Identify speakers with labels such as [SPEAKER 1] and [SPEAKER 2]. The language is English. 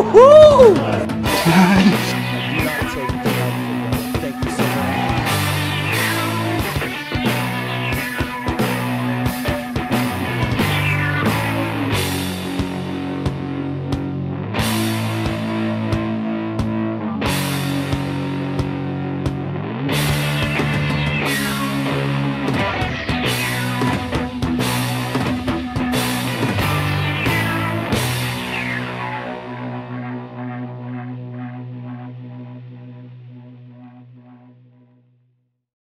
[SPEAKER 1] Woohoo!